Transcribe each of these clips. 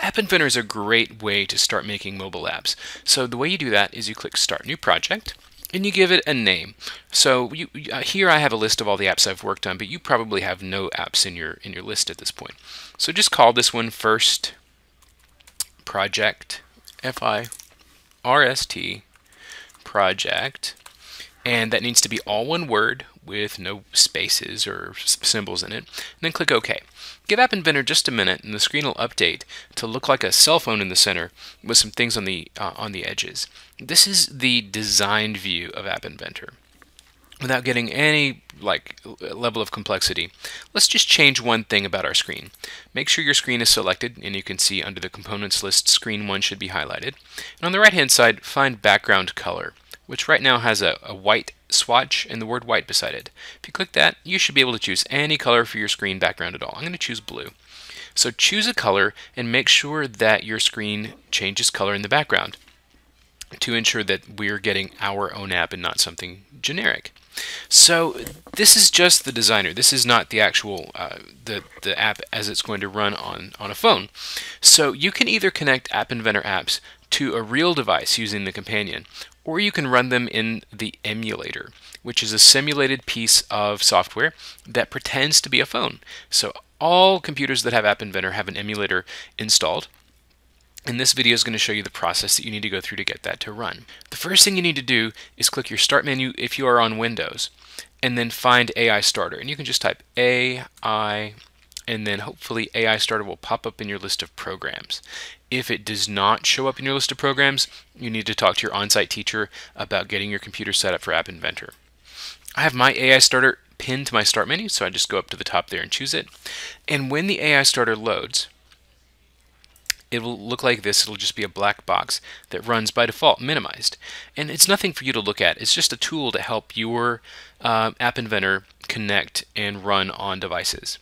App Inventor is a great way to start making mobile apps. So the way you do that is you click Start New Project and you give it a name. So you, uh, here I have a list of all the apps I've worked on, but you probably have no apps in your in your list at this point. So just call this one First Project F I R S T Project, and that needs to be all one word with no spaces or symbols in it, and then click OK. Give App Inventor just a minute and the screen will update to look like a cell phone in the center with some things on the, uh, on the edges. This is the designed view of App Inventor. Without getting any like level of complexity, let's just change one thing about our screen. Make sure your screen is selected and you can see under the components list screen 1 should be highlighted. And on the right hand side find background color which right now has a, a, white swatch and the word white beside it. If you click that, you should be able to choose any color for your screen background at all. I'm going to choose blue. So choose a color and make sure that your screen changes color in the background to ensure that we're getting our own app and not something generic. So this is just the designer. This is not the actual uh, the the app as it's going to run on on a phone. So you can either connect App Inventor apps to a real device using the companion, or you can run them in the emulator, which is a simulated piece of software that pretends to be a phone. So all computers that have App Inventor have an emulator installed. And this video is going to show you the process that you need to go through to get that to run. The first thing you need to do is click your Start menu if you are on Windows, and then find AI Starter. And you can just type AI and then hopefully AI Starter will pop up in your list of programs. If it does not show up in your list of programs, you need to talk to your on-site teacher about getting your computer set up for App Inventor. I have my AI Starter pinned to my Start menu, so I just go up to the top there and choose it. And when the AI Starter loads, it will look like this. It'll just be a black box that runs by default minimized. And it's nothing for you to look at. It's just a tool to help your uh, App Inventor connect and run on devices.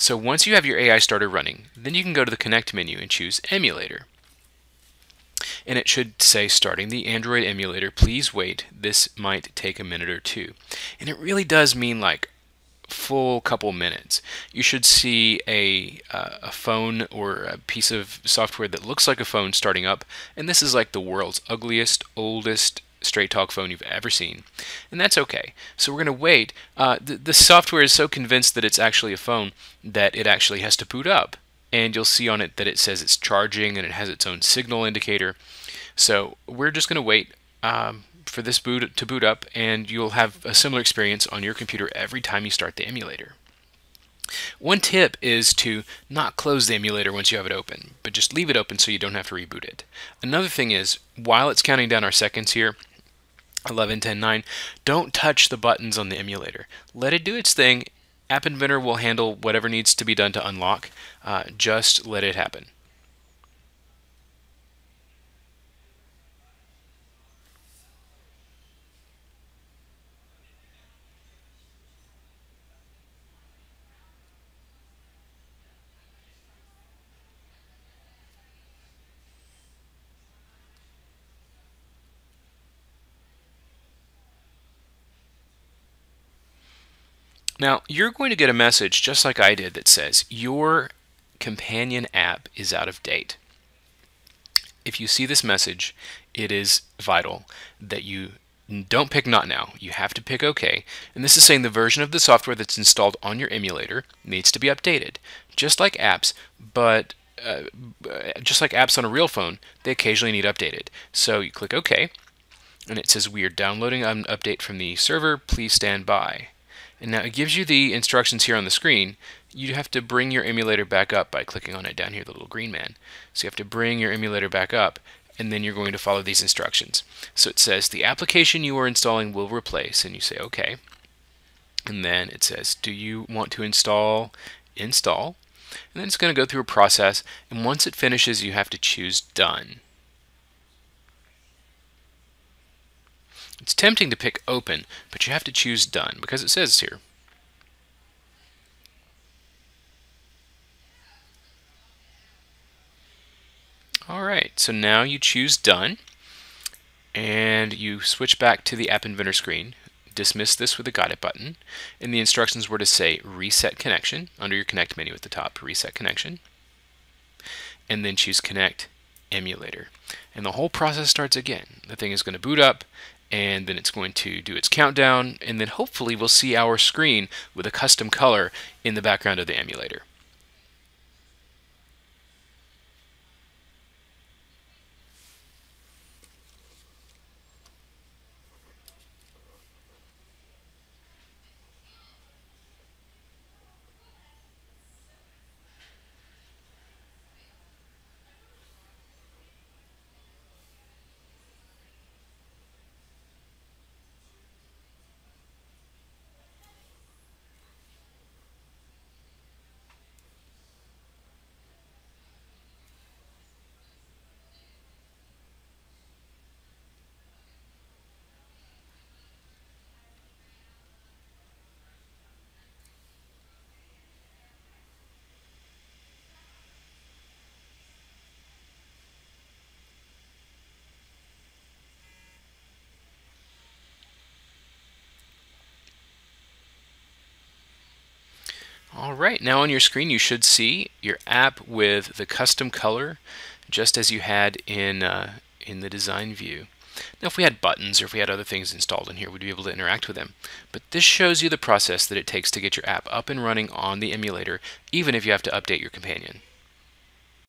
So once you have your AI starter running, then you can go to the Connect menu and choose Emulator. And it should say starting the Android emulator, please wait, this might take a minute or two. And it really does mean like full couple minutes. You should see a, uh, a phone or a piece of software that looks like a phone starting up, and this is like the world's ugliest, oldest, straight talk phone you've ever seen. And that's okay. So we're going to wait. Uh, the, the software is so convinced that it's actually a phone that it actually has to boot up. And you'll see on it that it says it's charging and it has its own signal indicator. So we're just going to wait um, for this boot to boot up and you'll have a similar experience on your computer every time you start the emulator. One tip is to not close the emulator once you have it open, but just leave it open so you don't have to reboot it. Another thing is, while it's counting down our seconds here, 11, 10, 9. Don't touch the buttons on the emulator. Let it do its thing. App Inventor will handle whatever needs to be done to unlock. Uh, just let it happen. Now, you're going to get a message just like I did that says your companion app is out of date. If you see this message, it is vital that you don't pick not now. You have to pick OK. And this is saying the version of the software that's installed on your emulator needs to be updated. Just like apps, but uh, just like apps on a real phone, they occasionally need updated. So you click OK, and it says we are downloading an update from the server. Please stand by. And now it gives you the instructions here on the screen. You have to bring your emulator back up by clicking on it down here, the little green man. So you have to bring your emulator back up and then you're going to follow these instructions. So it says the application you are installing will replace and you say okay. And then it says do you want to install install and then it's going to go through a process and once it finishes you have to choose done. It's tempting to pick open, but you have to choose done because it says here. Alright, so now you choose done and you switch back to the App Inventor screen. Dismiss this with the Got It button. And the instructions were to say Reset Connection under your Connect menu at the top, Reset Connection. and then choose Connect Emulator. And the whole process starts again. The thing is going to boot up, and then it's going to do its countdown, and then hopefully we'll see our screen with a custom color in the background of the emulator. All right, now on your screen you should see your app with the custom color just as you had in, uh, in the design view. Now if we had buttons or if we had other things installed in here, we'd be able to interact with them. But this shows you the process that it takes to get your app up and running on the emulator, even if you have to update your companion.